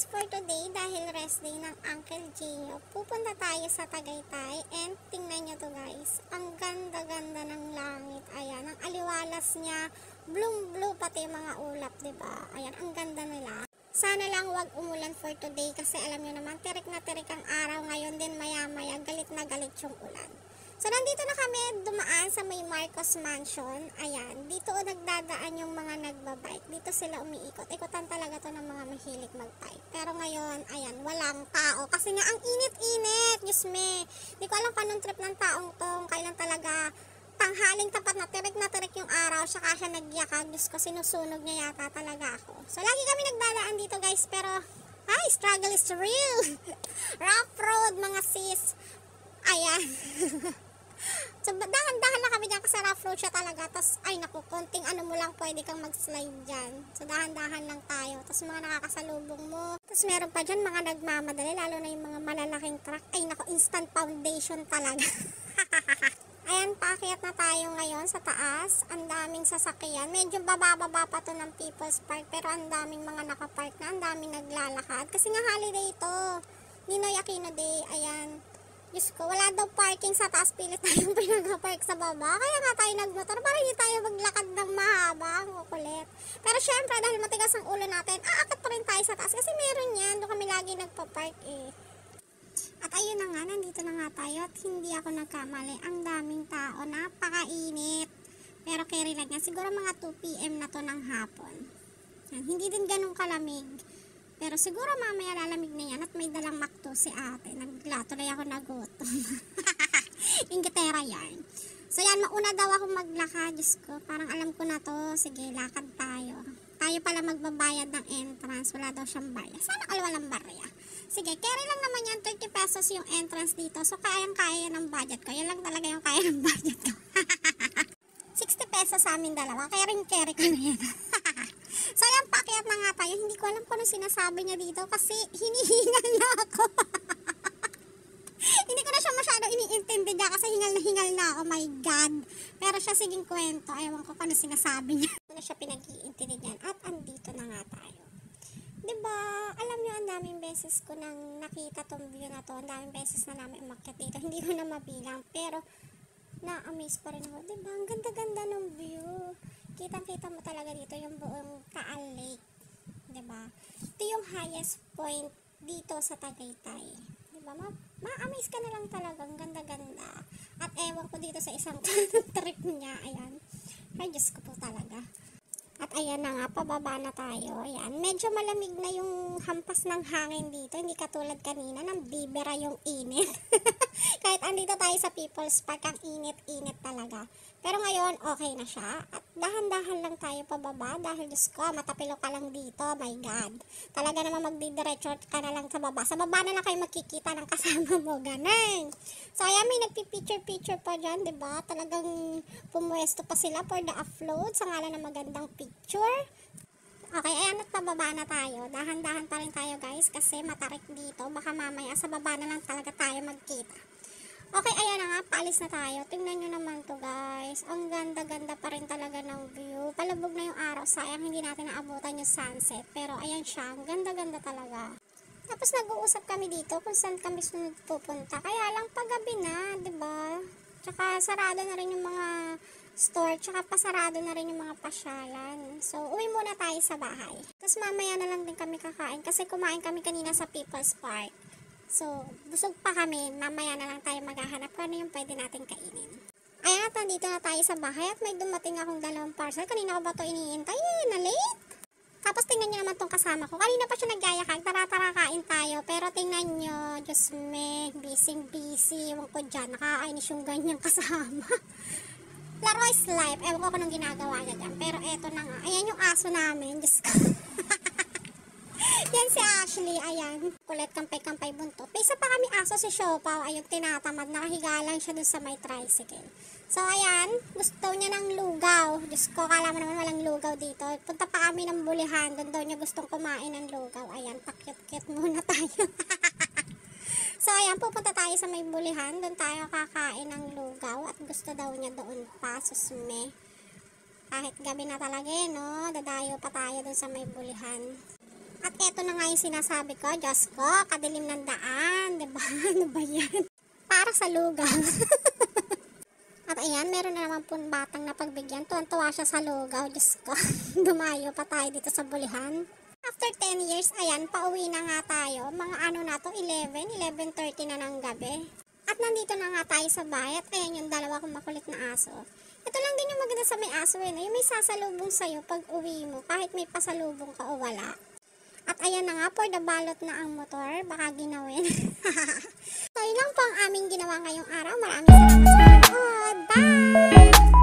guys, for today, dahil rest day ng Uncle Gio, pupunta tayo sa Tagaytay and tingnan nyo to guys. Ang ganda-ganda ng langit. Ayan, ang aliwalas niya. Bloom-blue pati mga ulap, ba? Ayan, ang ganda nila. Sana lang wag umulan for today kasi alam nyo naman, tirik na tirik ang araw ngayon din maya-maya, galit na galit yung ulan. So, nandito na kami dumaan sa may Marcos Mansion. Ayan, dito o nagdadaan yung mga nagbabike. Dito sila umiikot. Ikutan talaga to ng mga mahilig magbike. Pero ngayon, ayan, walang tao. Kasi nga, ang init-init. Diyos me. Di ko alam kanong trip ng taong tong. Kailan talaga tanghaling tapat na tirik na tirik yung araw. Saka siya nagyakag. Diyos ko, sinusunog niya yata talaga ako. So, lagi kami nagdadaan dito guys. Pero, ay, struggle is real. Rough road, mga sis. Ayan. So, dahan-dahan na kami dyan kasi rough road siya talaga. Tapos, ay naku, konting ano mo lang pwede kang mag-slide dyan. So, dahan-dahan lang tayo. Tapos, mga nakakasalubong mo. Tapos, meron pa dyan mga nagmamadali, lalo na yung mga malalaking truck. Ay naku, instant foundation talaga. Ayan, paakyat na tayo ngayon sa taas. Ang daming sasakyan. Medyo bababa pa to ng People's Park. Pero ang daming mga nakapark na. Ang daming naglalakad. Kasi nga holiday ito. Ninoy Aquino Day. Ayan. Diyos ko, wala daw parking sa taas. Pilit tayong pinag-park sa baba. Kaya nga tayo nagmotor para hindi tayo maglakad ng mahaba. Ang kukulit. Pero syempre, dahil matigas ang ulo natin, aakit pa rin tayo sa taas. Kasi meron yan. Doon kami lagi nagpa-park eh. At ayun na nga, nandito na nga tayo at hindi ako nagkamali. Ang daming tao, napakainit. Pero carry lang yan. Siguro mga 2pm na to ng hapon. Yan, hindi din ganun kalamig. Pero siguro mamaya lalamig na yan at may dalang makto si ate. Naglatulay ako na gutom. Ingitera yan. So yan, mauna daw ako maglakad. Diyos ko, parang alam ko na to. Sige, lakad tayo. Tayo pala magbabayad ng entrance. Wala daw siyang barya. Sana all walang barya. Sige, carry lang naman yan. 30 pesos yung entrance dito. So, kayang-kaya ng budget ko. Yan lang talaga yung kaya ng budget ko. 60 pesos sa amin dalawa. Kaya rin carry ko na yan. Pakiat na nga tayo. Hindi ko alam kung ano sinasabi niya dito kasi hinihingal na ako. Hindi ko na siya masyado iniintindi niya kasi hingal na hingal na ako. My God. Pero siya siging kwento. Ewan ko kung ano sinasabi niya. Na siya pinag-iintindi niyan. At andito na nga tayo. 'Di ba? Alam niyo ang daming beses ko nang nakita tong view na to. Ang daming beses na namin umakyat dito. Hindi ko na mabilang. Pero, na-amaze pa rin ako. 'Di ba? Ang ganda-ganda ng view. Kitang-kita mo talaga dito yung buong Taal Lake. 'Di ba? Ito yung highest point dito sa Tagaytay. 'Di ba? Ma- ma-amaze ka na lang talaga. Ang ganda-ganda. At ewan ko dito sa isang trip niya. Ayan. Ay, Diyos ko po talaga. At ayan na nga, pababa na tayo. Ayan, medyo malamig na yung hampas ng hangin dito. Hindi katulad kanina, nang bibira yung init. Kahit andito tayo sa People's Park, ang init-init talaga. Pero ngayon, okay na siya. At dahan-dahan lang tayo pababa dahil Diyos ko, matapilo ka lang dito. My God. Talaga naman magdidiretso ka na lang sa baba. Sa baba na lang kayo makikita ng kasama mo. Ganun. So, ayan, may nagpipicture-picture pa dyan, ba Talagang pumuesto pa sila for the upload sa ngalan ng magandang picture. Okay, ayan at pababa na tayo. Dahan-dahan pa rin tayo guys kasi matarik dito. Baka mamaya sa baba na lang talaga tayo magkita. Okay, ayan na nga, paalis na tayo. Tingnan nyo naman to guys. Ang ganda-ganda pa rin talaga ng view. Palabog na yung araw. Sayang hindi natin naabutan yung sunset. Pero ayan siya, ang ganda-ganda talaga. Tapos nag-uusap kami dito kung saan kami sunod pupunta. Kaya lang paggabi na, 'di ba? Tsaka sarado na rin yung mga store, tsaka pasarado na rin yung mga pasyalan. So, uwi muna tayo sa bahay. Tapos mamaya na lang din kami kakain kasi kumain kami kanina sa People's Park. So, busog pa kami. Mamaya na lang tayo maghahanap kung ano yung pwede natin kainin. Ayan at nandito na tayo sa bahay at may dumating akong dalawang parcel. Kanina ko ba ito iniintay? Eh, na late. Tapos tingnan nyo naman tong kasama ko. Kanina pa siya nagyayakag. Tara, tara, kain tayo. Pero tingnan nyo, Diyos me, busy, busy. Ewan ko dyan, nakakainis yung ganyang kasama. Laro is life. Ewan ko kung anong ginagawa niya dyan. Pero eto na nga. Ayan yung aso namin. Diyos ko. Yan si Ashley, ayan. Kulit kampay-kampay buntot. May isa pa kami aso si Siopaw. Ayun, tinatamad. Nakahiga lang siya dun sa may tricycle. So, ayan. Gusto niya ng lugaw. Diyos ko, kala mo naman walang lugaw dito. Punta pa kami ng bulihan. Doon daw niya gustong kumain ng lugaw. Ayan, pakyut-kyut muna tayo. So, ayan. Pupunta tayo sa may bulihan. Doon tayo kakain ng lugaw. At gusto daw niya doon pa. Susme. Kahit gabi na talaga eh, no? Dadayo pa tayo doon sa may bulihan. At eto na nga yung sinasabi ko, Diyos ko, kadilim ng daan, ba? Ano ba yan? Para sa lugaw. At ayan, meron na naman po batang na pagbigyan. Tuwan-tuwa siya sa lugaw. Diyos ko, dumayo pa tayo dito sa bulihan. After 10 years, ayan, pauwi na nga tayo. Mga ano na to, 11, 11.30 na ng gabi. At nandito na nga tayo sa bahay. At ayan yung dalawa kong makulit na aso. Ito lang din yung maganda sa may aso eh. no? Yung may sasalubong sa'yo pag uwi mo. Kahit may pasalubong ka o wala. At ayan na nga, for the balot na ang motor. Baka ginawin. so, yun lang po ang aming ginawa ngayong araw. Maraming salamat sa panood. Bye!